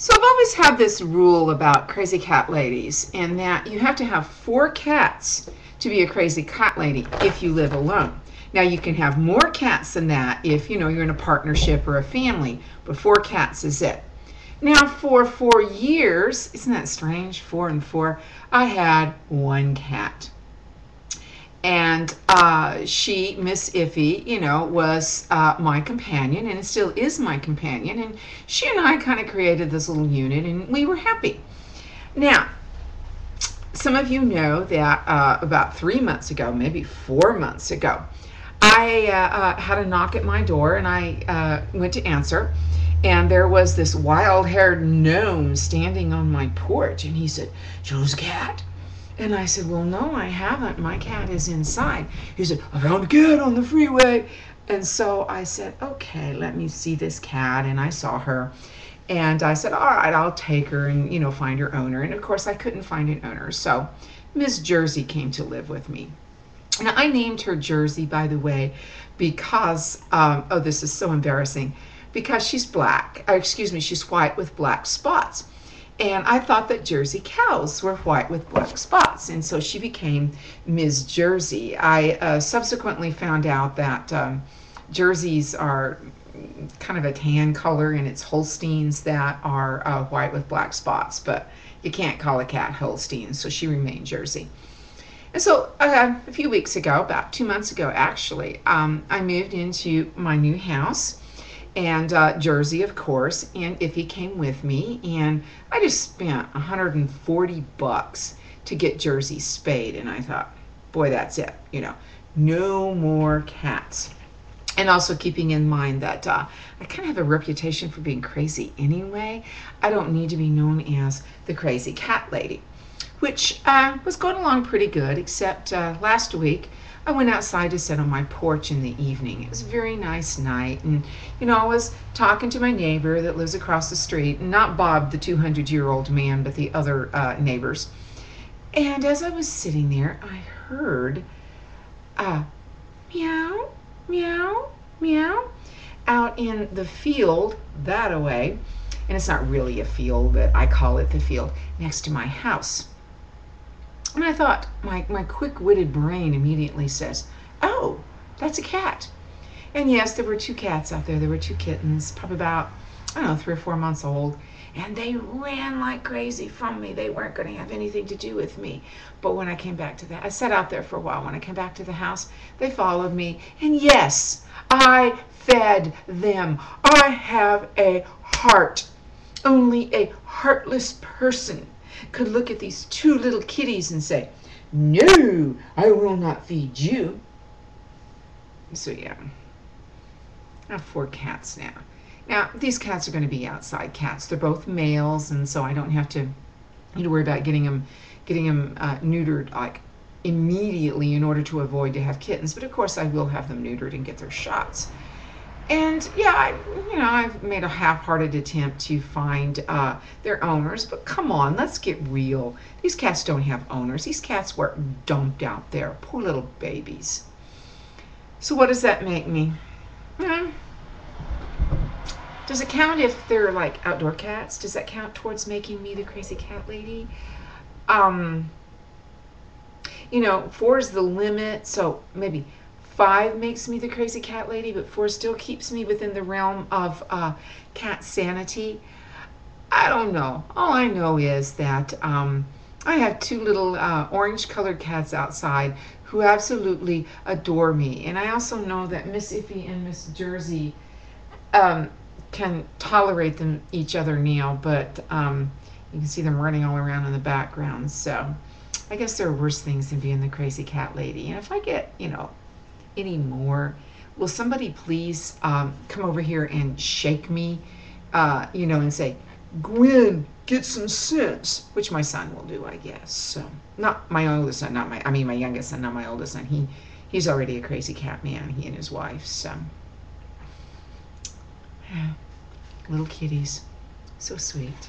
So I've always had this rule about crazy cat ladies, and that you have to have four cats to be a crazy cat lady if you live alone. Now you can have more cats than that if you know you're in a partnership or a family, but four cats is it. Now for four years, isn't that strange? Four and four, I had one cat and uh, she, Miss Iffy, you know, was uh, my companion and still is my companion. And she and I kind of created this little unit and we were happy. Now, some of you know that uh, about three months ago, maybe four months ago, I uh, uh, had a knock at my door and I uh, went to answer. And there was this wild haired gnome standing on my porch. And he said, Joe's cat and I said, Well, no, I haven't. My cat is inside. He said, I found a cat on the freeway. And so I said, Okay, let me see this cat. And I saw her. And I said, All right, I'll take her and, you know, find her owner. And of course, I couldn't find an owner. So Miss Jersey came to live with me. Now, I named her Jersey, by the way, because, um, oh, this is so embarrassing, because she's black. Uh, excuse me, she's white with black spots. And I thought that Jersey cows were white with black spots. And so she became Ms. Jersey. I uh, subsequently found out that um, Jerseys are kind of a tan color and it's Holsteins that are uh, white with black spots. But you can't call a cat Holstein, so she remained Jersey. And so uh, a few weeks ago, about two months ago actually, um, I moved into my new house and uh, Jersey, of course, and Iffy came with me, and I just spent 140 bucks to get Jersey spayed, and I thought, boy, that's it, you know, no more cats. And also keeping in mind that uh, I kind of have a reputation for being crazy anyway. I don't need to be known as the crazy cat lady, which uh, was going along pretty good, except uh, last week I went outside to sit on my porch in the evening. It was a very nice night. And, you know, I was talking to my neighbor that lives across the street, not Bob, the 200 year old man, but the other uh, neighbors. And as I was sitting there, I heard uh, meow, meow, meow out in the field that away. And it's not really a field, but I call it the field next to my house. And I thought, my, my quick witted brain immediately says, oh, that's a cat. And yes, there were two cats out there. There were two kittens, probably about, I don't know, three or four months old. And they ran like crazy from me. They weren't going to have anything to do with me. But when I came back to the, I sat out there for a while. When I came back to the house, they followed me. And yes, I fed them. I have a heart. Only a heartless person could look at these two little kitties and say, No, I will not feed you. So, yeah, I have four cats now. Now, these cats are going to be outside cats. They're both males, and so I don't have to need to worry about getting them, getting them uh, neutered like immediately in order to avoid to have kittens. But of course, I will have them neutered and get their shots. And yeah, I, you know, I've made a half-hearted attempt to find uh, their owners, but come on, let's get real. These cats don't have owners. These cats were dumped out there, poor little babies. So what does that make me? Hmm. Does it count if they're like outdoor cats? Does that count towards making me the crazy cat lady? Um, you know, four is the limit, so maybe Five makes me the crazy cat lady, but four still keeps me within the realm of uh, cat sanity. I don't know. All I know is that um, I have two little uh, orange colored cats outside who absolutely adore me. And I also know that Miss Iffy and Miss Jersey um, can tolerate them each other now, but um, you can see them running all around in the background. So I guess there are worse things than being the crazy cat lady. And if I get, you know, anymore. Will somebody please um, come over here and shake me, uh, you know, and say, Gwen, get some sense, which my son will do, I guess. So, not my oldest son, not my, I mean, my youngest son, not my oldest son. He, he's already a crazy cat man, he and his wife. So, yeah. little kitties, so sweet.